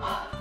啊。